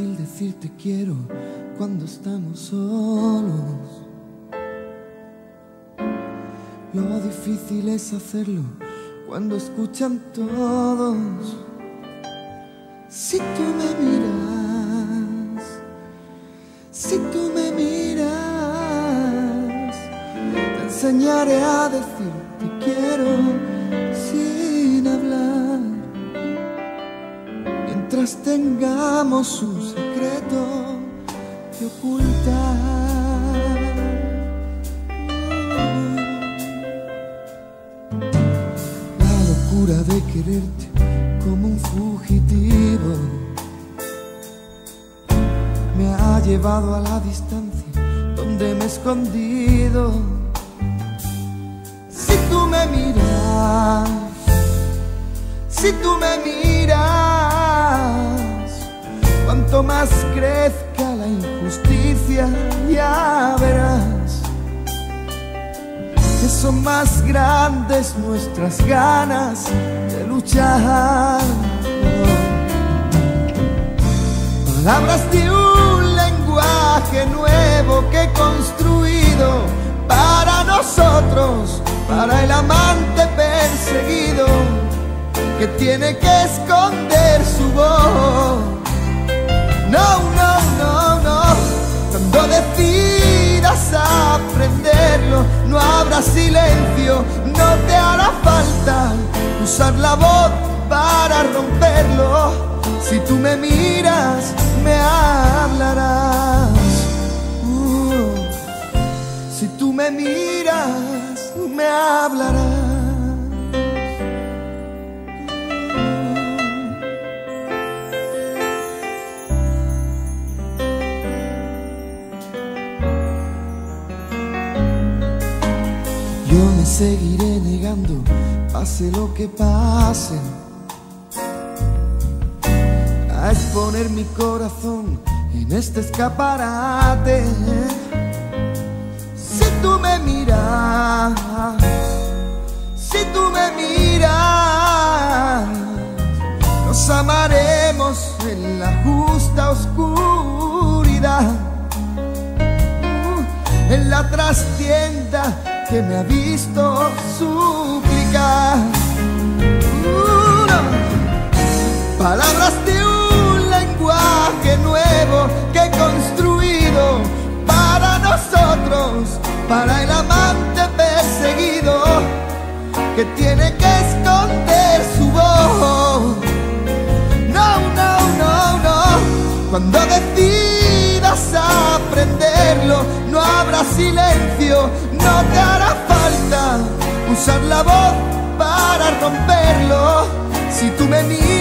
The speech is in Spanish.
fácil decir te quiero cuando estamos solos. Lo difícil es hacerlo cuando escuchan todos. Si tú me miras, si tú me miras, te enseñaré a decir te quiero sin hablar. Mientras un secreto que ocultar. La locura de quererte como un fugitivo me ha llevado a la distancia donde me he escondido. Si tú me miras, si tú me miras, más crezca la injusticia, ya verás que son más grandes nuestras ganas de luchar. Palabras de un lenguaje nuevo que construido para nosotros, para el amante perseguido que tiene que esconder su voz. No, no, no, no, cuando decidas aprenderlo, no habrá silencio, no te hará falta usar la voz para romperlo. Si tú me miras, me hablarás. Uh, si tú me miras, me hablarás. Yo me seguiré negando, pase lo que pase, a exponer mi corazón en este escaparate. Si tú me miras, si tú me miras, nos amaremos en la justa oscuridad en la trastienda que me ha visto suplicar. Palabras de un lenguaje nuevo que he construido para nosotros, para el amante perseguido que tiene que esconder su voz. No, no, no, no. Cuando decidas aprenderlo, no habrá silencio, no te hará falta usar la voz para romperlo. Si tú me miras.